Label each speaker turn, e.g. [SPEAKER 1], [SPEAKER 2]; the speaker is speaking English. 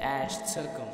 [SPEAKER 1] Ash took him.